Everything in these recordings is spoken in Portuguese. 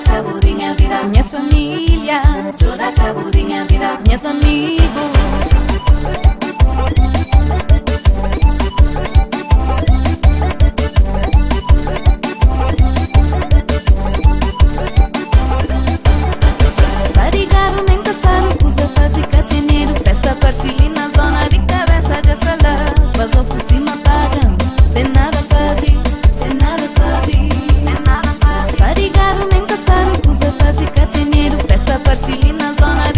acabou de minha é vida. Minhas famílias, tudo acabou de minha é vida. Minhas amigos. Parcilina, zona de cabeça de estrada Vazou por cima da jamba sana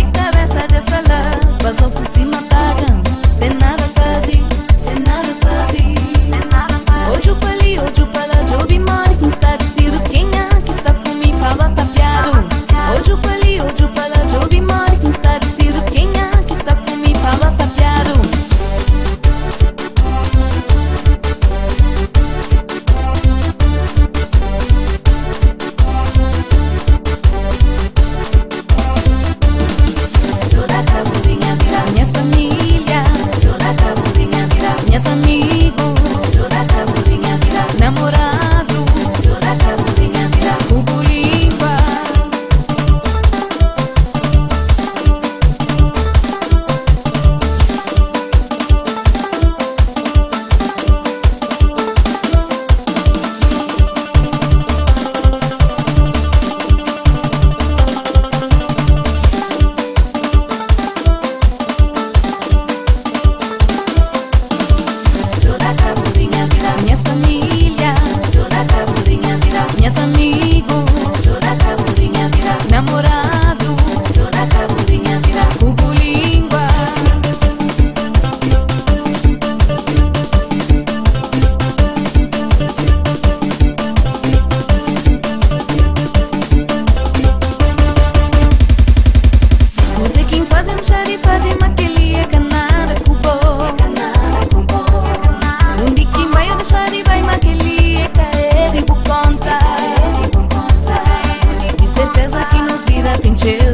angel